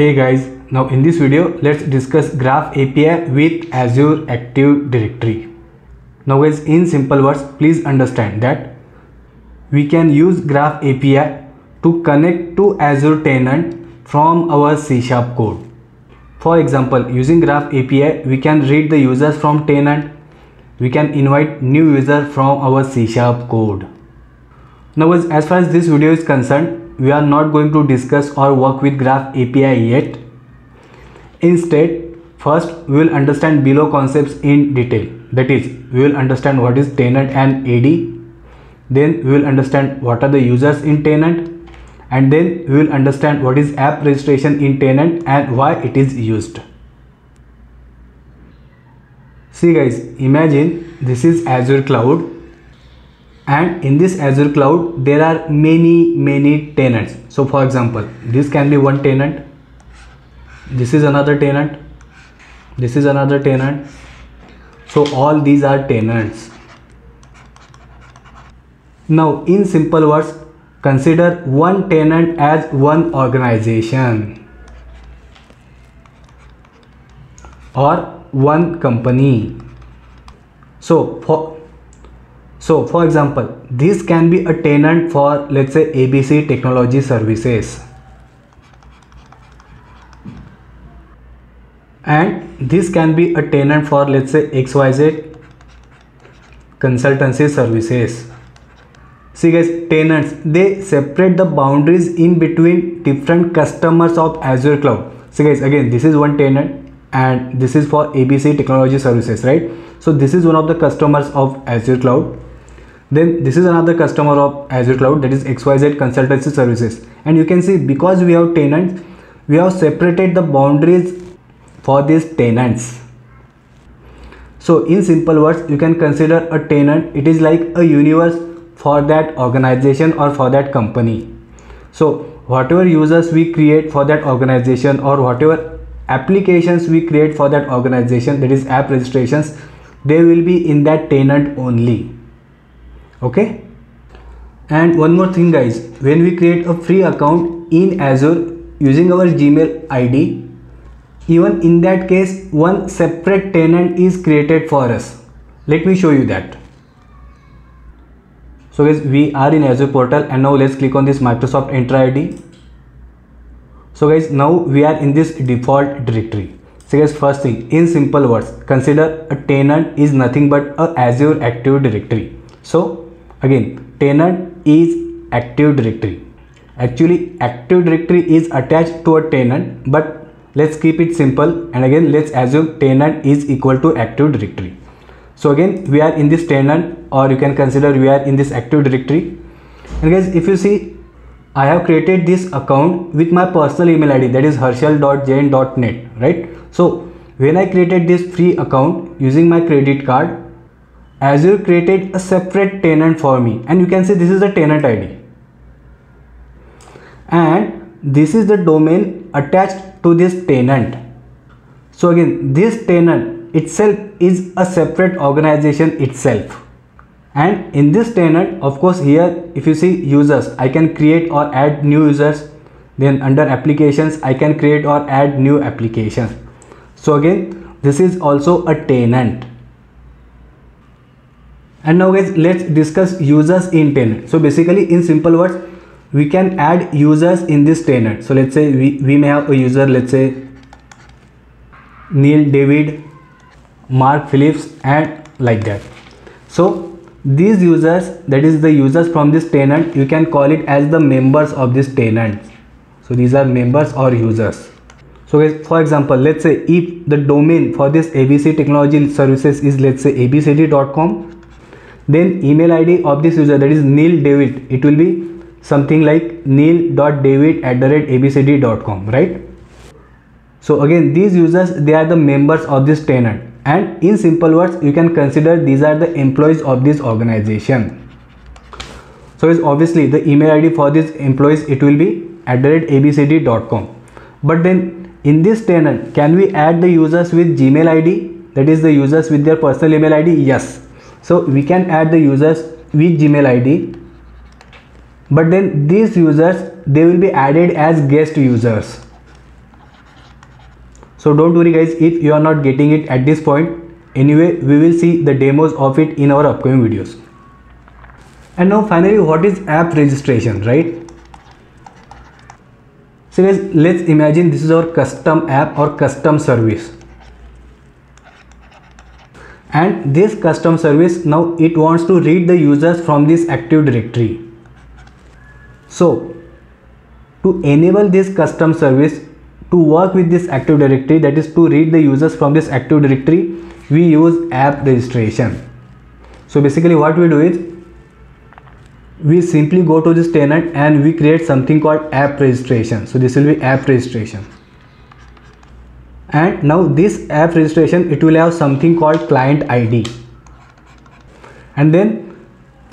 Hey guys, now in this video let's discuss Graph API with Azure Active Directory. Now guys in simple words please understand that we can use Graph API to connect to Azure tenant from our C Sharp code. For example using Graph API we can read the users from tenant. We can invite new user from our C Sharp code. Now as far as this video is concerned we are not going to discuss or work with graph API yet. Instead, first we will understand below concepts in detail. That is, we will understand what is tenant and AD. Then we will understand what are the users in tenant. And then we will understand what is app registration in tenant and why it is used. See guys, imagine this is Azure Cloud and in this azure cloud there are many many tenants. So for example this can be one tenant. This is another tenant. This is another tenant. So all these are tenants. Now in simple words consider one tenant as one organization or one company. So for so for example, this can be a tenant for let's say ABC Technology Services. And this can be a tenant for let's say XYZ Consultancy Services. See guys, tenants, they separate the boundaries in between different customers of Azure Cloud. So guys, again, this is one tenant and this is for ABC Technology Services, right? So this is one of the customers of Azure Cloud then this is another customer of azure cloud that is xyz consultancy services. And you can see because we have tenants we have separated the boundaries for these tenants. So in simple words you can consider a tenant it is like a universe for that organization or for that company. So whatever users we create for that organization or whatever applications we create for that organization that is app registrations they will be in that tenant only okay? And one more thing guys. When we create a free account in azure using our gmail id even in that case one separate tenant is created for us. Let me show you that. So guys we are in azure portal and now let's click on this microsoft Entra id so guys now we are in this default directory. So guys first thing in simple words consider a tenant is nothing but a azure active directory. So again tenant is active directory. Actually active directory is attached to a tenant but let's keep it simple. And again let's assume tenant is equal to active directory. So again we are in this tenant or you can consider we are in this active directory. And guys if you see I have created this account with my personal email id that is harshal.jain.net right? So when I created this free account using my credit card Azure created a separate tenant for me. And you can see this is the tenant ID and this is the domain attached to this tenant. So again this tenant itself is a separate organization itself. And in this tenant of course here if you see users I can create or add new users. Then under applications I can create or add new applications. So again this is also a tenant and now guys let's discuss users in tenant so basically in simple words we can add users in this tenant so let's say we, we may have a user let's say Neil David Mark Phillips and like that. So these users that is the users from this tenant you can call it as the members of this tenant so these are members or users. So guys for example let's say if the domain for this abc technology services is let's say abcd.com then email id of this user that is neil david. It will be something like neil.david at the rate abcd.com right? So again these users they are the members of this tenant. And in simple words you can consider these are the employees of this organization. So is obviously the email id for these employees it will be at the rate abcd.com but then in this tenant can we add the users with gmail id that is the users with their personal email id yes so we can add the users with gmail id but then these users they will be added as guest users. So don't worry guys if you are not getting it at this point anyway we will see the demos of it in our upcoming videos. And now finally what is app registration right? So guys let's imagine this is our custom app or custom service and this custom service now it wants to read the users from this active directory. So to enable this custom service to work with this active directory that is to read the users from this active directory we use app registration. So basically what we do is we simply go to this tenant and we create something called app registration. So this will be app registration and now this app registration it will have something called client id and then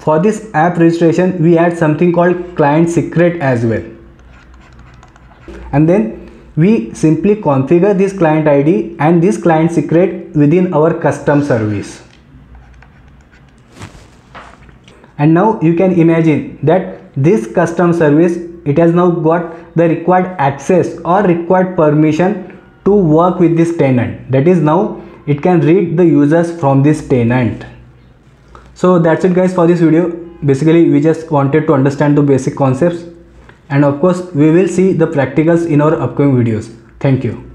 for this app registration we add something called client secret as well. And then we simply configure this client id and this client secret within our custom service. And now you can imagine that this custom service it has now got the required access or required permission to work with this tenant. That is now it can read the users from this tenant. So that's it guys for this video. Basically we just wanted to understand the basic concepts. And of course we will see the practicals in our upcoming videos. Thank you